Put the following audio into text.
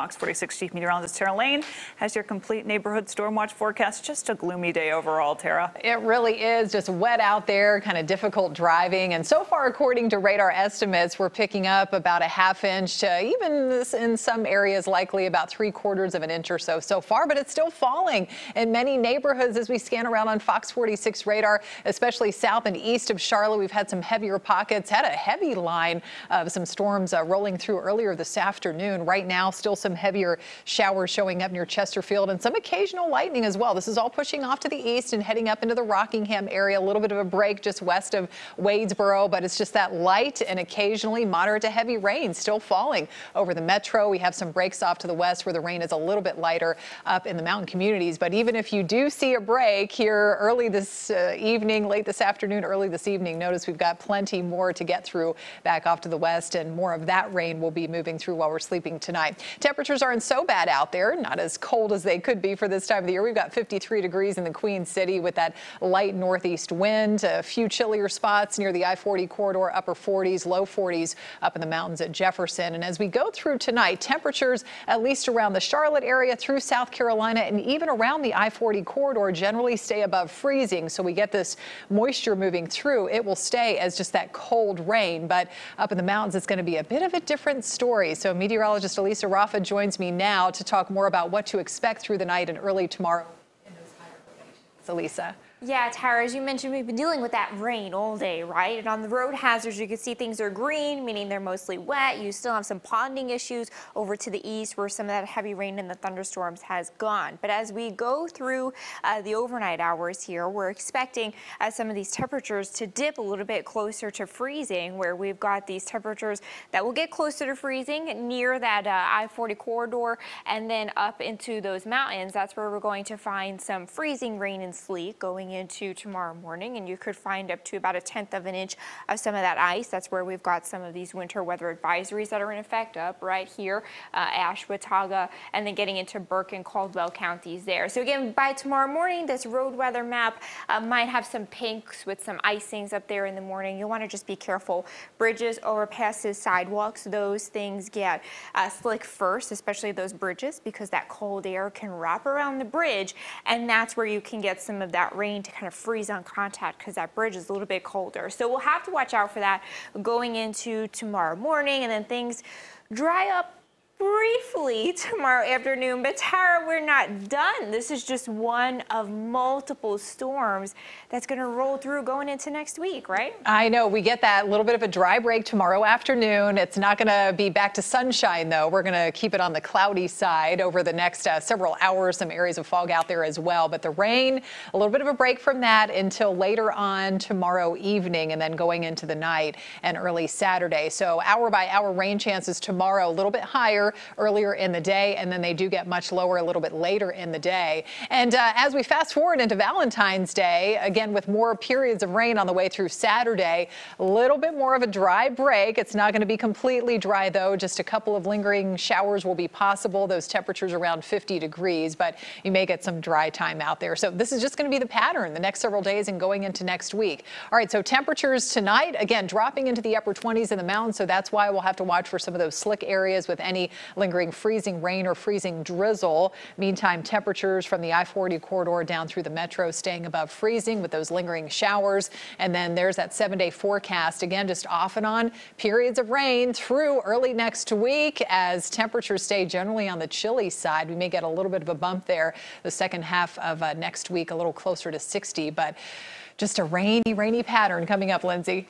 Fox 46 Chief Meteorologist Tara Lane has your complete neighborhood storm watch forecast. Just a gloomy day overall, Tara. It really is just wet out there, kind of difficult driving. And so far, according to radar estimates, we're picking up about a half inch to even in some areas, likely about three quarters of an inch or so so far. But it's still falling in many neighborhoods as we scan around on Fox 46 radar, especially south and east of Charlotte. We've had some heavier pockets, had a heavy line of some storms uh, rolling through earlier this afternoon. Right now, still some heavier showers showing up near Chesterfield and some occasional lightning as well. This is all pushing off to the east and heading up into the Rockingham area. A little bit of a break just west of Wadesboro, but it's just that light and occasionally moderate to heavy rain still falling over the metro. We have some breaks off to the west where the rain is a little bit lighter up in the mountain communities. But even if you do see a break here early this uh, evening, late this afternoon, early this evening, notice we've got plenty more to get through back off to the west and more of that rain will be moving through while we're sleeping tonight. Temperatures aren't so bad out there, not as cold as they could be for this time of the year. We've got 53 degrees in the Queen City with that light northeast wind, a few chillier spots near the I-40 corridor, upper 40s, low 40s up in the mountains at Jefferson. And as we go through tonight, temperatures at least around the Charlotte area through South Carolina and even around the I-40 corridor generally stay above freezing. So we get this moisture moving through. It will stay as just that cold rain, but up in the mountains, it's going to be a bit of a different story. So meteorologist Elisa Raffa joins me now to talk more about what to expect through the night and early tomorrow in those higher elevations. Elisa. Yeah, Tara, as you mentioned, we've been dealing with that rain all day, right? And on the road hazards, you can see things are green, meaning they're mostly wet. You still have some ponding issues over to the east where some of that heavy rain and the thunderstorms has gone. But as we go through uh, the overnight hours here, we're expecting uh, some of these temperatures to dip a little bit closer to freezing, where we've got these temperatures that will get closer to freezing near that uh, I-40 corridor and then up into those mountains. That's where we're going to find some freezing rain and sleet going into tomorrow morning, and you could find up to about a tenth of an inch of some of that ice. That's where we've got some of these winter weather advisories that are in effect up right here, uh, Ashe, Watauga, and then getting into Burke and Caldwell counties there. So again, by tomorrow morning, this road weather map uh, might have some pinks with some icings up there in the morning. You'll want to just be careful. Bridges, overpasses, sidewalks, those things get uh, slick first, especially those bridges, because that cold air can wrap around the bridge, and that's where you can get some of that rain to kind of freeze on contact because that bridge is a little bit colder. So we'll have to watch out for that going into tomorrow morning and then things dry up briefly tomorrow afternoon, but Tara, we're not done. This is just one of multiple storms that's going to roll through going into next week, right? I know. We get that little bit of a dry break tomorrow afternoon. It's not going to be back to sunshine, though. We're going to keep it on the cloudy side over the next uh, several hours. Some areas of fog out there as well. But the rain, a little bit of a break from that until later on tomorrow evening and then going into the night and early Saturday. So hour by hour rain chances tomorrow a little bit higher earlier in the day, and then they do get much lower a little bit later in the day. And uh, as we fast forward into Valentine's Day, again, with more periods of rain on the way through Saturday, a little bit more of a dry break. It's not going to be completely dry, though. Just a couple of lingering showers will be possible. Those temperatures around 50 degrees, but you may get some dry time out there. So this is just going to be the pattern the next several days and going into next week. All right, so temperatures tonight, again, dropping into the upper 20s in the mountains. So that's why we'll have to watch for some of those slick areas with any lingering freezing rain or freezing drizzle. Meantime, temperatures from the I-40 corridor down through the metro staying above freezing with those lingering showers. And then there's that seven day forecast again, just off and on periods of rain through early next week as temperatures stay generally on the chilly side. We may get a little bit of a bump there the second half of uh, next week, a little closer to 60, but just a rainy, rainy pattern coming up, Lindsay.